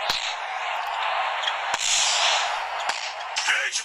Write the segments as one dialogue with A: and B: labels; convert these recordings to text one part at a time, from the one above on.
A: Page It's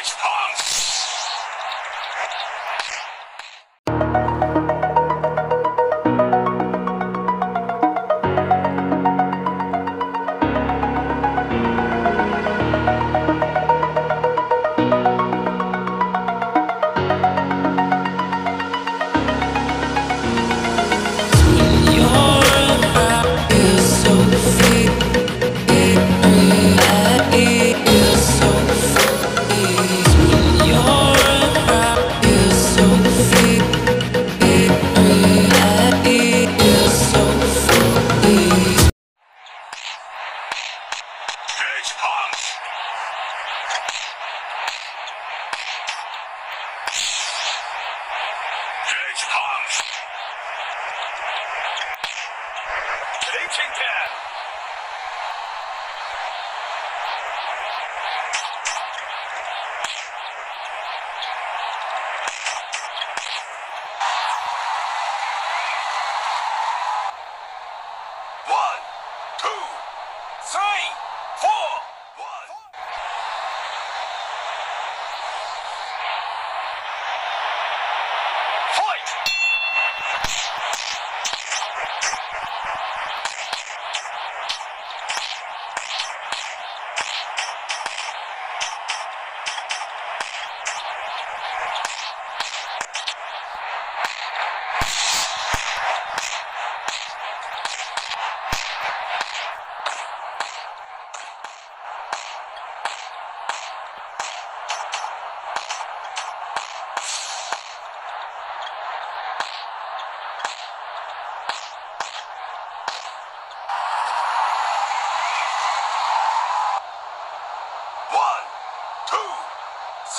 A: Bridge pump! Bridge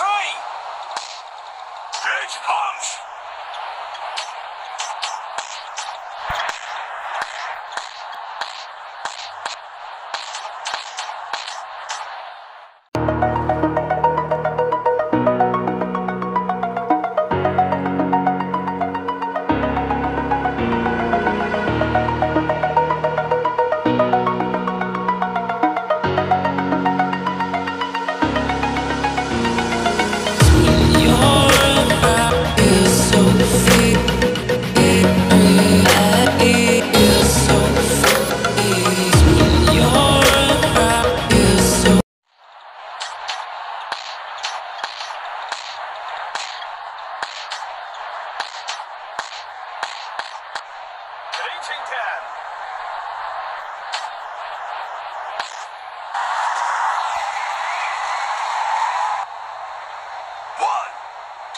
A: three. Bridge punch.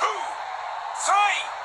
A: 2 3